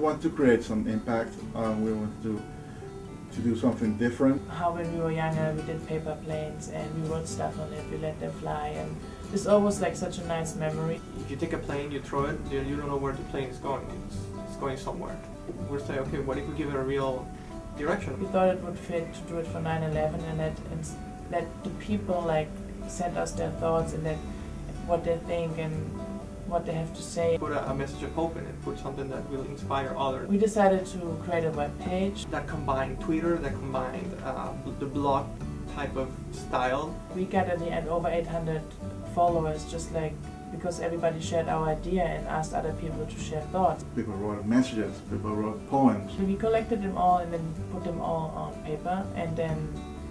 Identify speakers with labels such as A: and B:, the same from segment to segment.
A: want to create some impact. Um, we want to to do something different.
B: How when we were younger we did paper planes and we wrote stuff on it, we let them fly and it's always like such a nice memory.
C: If you take a plane, you throw it, you, you don't know where the plane is going. It's, it's going somewhere. We'll say, okay, what if we give it a real direction?
B: We thought it would fit to do it for 9/11 and let and let the people like send us their thoughts and that what they think and what they have to say.
C: Put a, a message of hope in it, put something that will inspire others.
B: We decided to create a web page.
C: That combined Twitter, that combined uh, the blog type of style.
B: We got at the end over 800 followers just like because everybody shared our idea and asked other people to share thoughts.
A: People wrote messages, people wrote poems.
B: We collected them all and then put them all on paper and then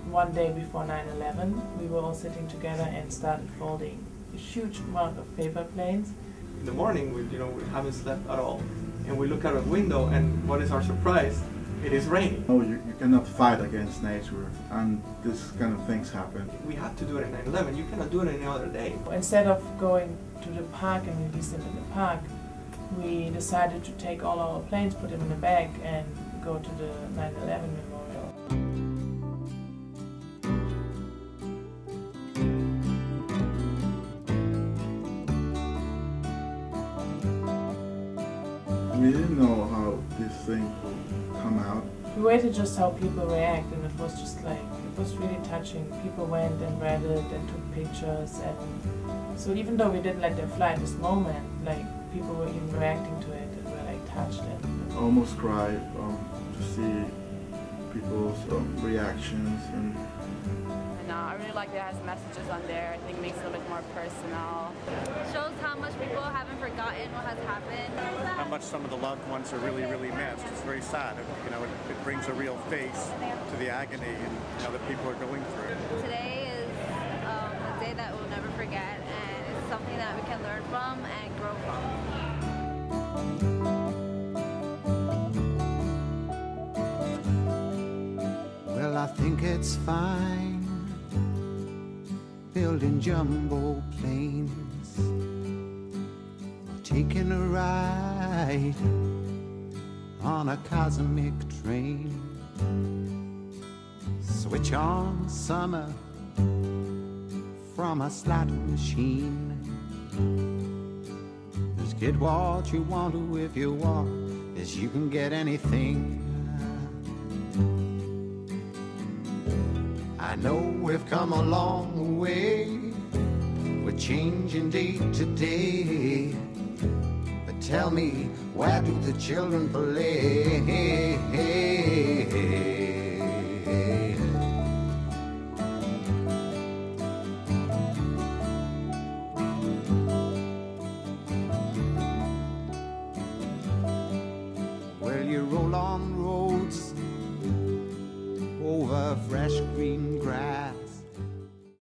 B: one day before 9-11 we were all sitting together and started folding a huge amount of paper planes.
C: In the morning, we, you know, we haven't slept at all. And we look out a window and what is our surprise? It is raining.
A: No, oh, you, you cannot fight against nature and this kind of things happen.
C: We have to do it in 9-11. You cannot do it any other day.
B: Instead of going to the park and release them in the park, we decided to take all our planes, put them in a bag and go to the 9-11 memorial.
A: We didn't know how this thing would come out.
B: We waited just how people react and it was just like, it was really touching. People went and read it and took pictures and so even though we didn't let them fly at this moment, like people were even reacting to it and were like touched and
A: Almost cried um, to see people's um, reactions and
D: And uh, I really like that it has messages on there. I think it makes it a little bit more personal.
E: shows how much people haven't forgotten what has happened.
F: how much some of the loved ones are really, really missed. It's very sad. It, you know, it, it brings a real face to the agony and you know that people are going through.
E: Today is um, a day that we'll never forget, and it's something that we can learn from and grow from.
G: Well, I think it's fine building jumbo planes, taking a ride on a cosmic train. Switch on summer from a slot machine. Just get what you want to if you want, as you can get anything. I know we've come a long way. We're changing day to day. But tell me, where do the children play? Roll on roads over fresh green grass.